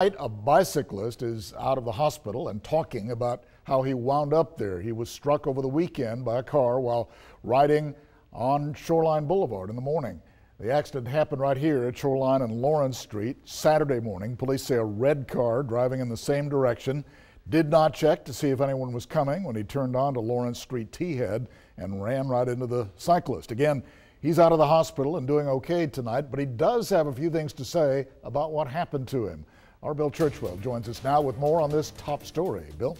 A bicyclist is out of the hospital and talking about how he wound up there. He was struck over the weekend by a car while riding on Shoreline Boulevard in the morning. The accident happened right here at Shoreline and Lawrence Street Saturday morning. Police say a red car driving in the same direction did not check to see if anyone was coming when he turned onto Lawrence Street T-head and ran right into the cyclist. Again, he's out of the hospital and doing okay tonight, but he does have a few things to say about what happened to him. Our Bill Churchwell joins us now with more on this top story. Bill?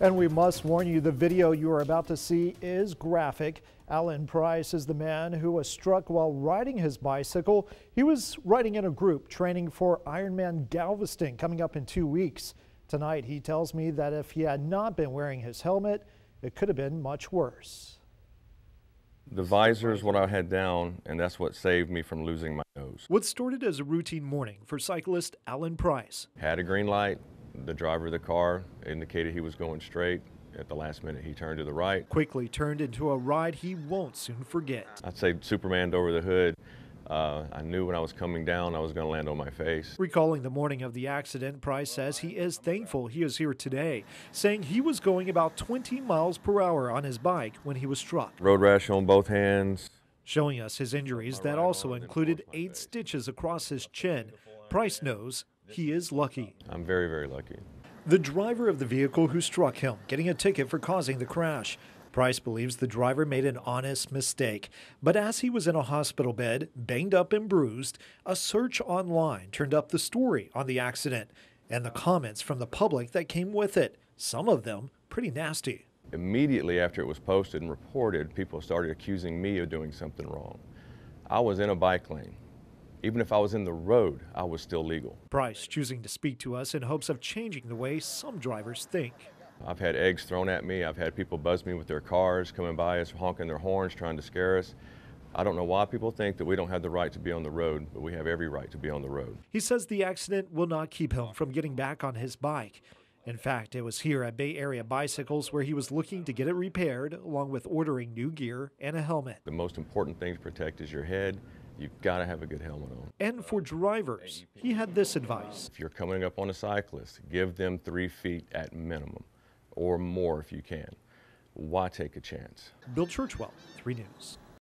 And we must warn you, the video you are about to see is graphic. Alan Price is the man who was struck while riding his bicycle. He was riding in a group training for Ironman Galveston coming up in two weeks. Tonight, he tells me that if he had not been wearing his helmet, it could have been much worse. The visor is what I had down, and that's what saved me from losing my What started as a routine morning for cyclist Alan Price. Had a green light. The driver of the car indicated he was going straight. At the last minute, he turned to the right. Quickly turned into a ride he won't soon forget. I'd say Superman over the hood. Uh, I knew when I was coming down, I was going to land on my face. Recalling the morning of the accident, Price says he is thankful he is here today, saying he was going about 20 miles per hour on his bike when he was struck. Road rash on both hands. Showing us his injuries that also included eight stitches across his chin. Price knows he is lucky. I'm very, very lucky. The driver of the vehicle who struck him getting a ticket for causing the crash. Price believes the driver made an honest mistake, but as he was in a hospital bed, banged up and bruised, a search online turned up the story on the accident and the comments from the public that came with it, some of them pretty nasty. Immediately after it was posted and reported, people started accusing me of doing something wrong. I was in a bike lane. Even if I was in the road, I was still legal. Price choosing to speak to us in hopes of changing the way some drivers think. I've had eggs thrown at me. I've had people buzz me with their cars, coming by us, honking their horns, trying to scare us. I don't know why people think that we don't have the right to be on the road, but we have every right to be on the road. He says the accident will not keep him from getting back on his bike. In fact, it was here at Bay Area Bicycles where he was looking to get it repaired, along with ordering new gear and a helmet. The most important thing to protect is your head. You've got to have a good helmet on. And for drivers, he had this advice. If you're coming up on a cyclist, give them three feet at minimum or more if you can. Why take a chance? Bill Churchwell, 3 News.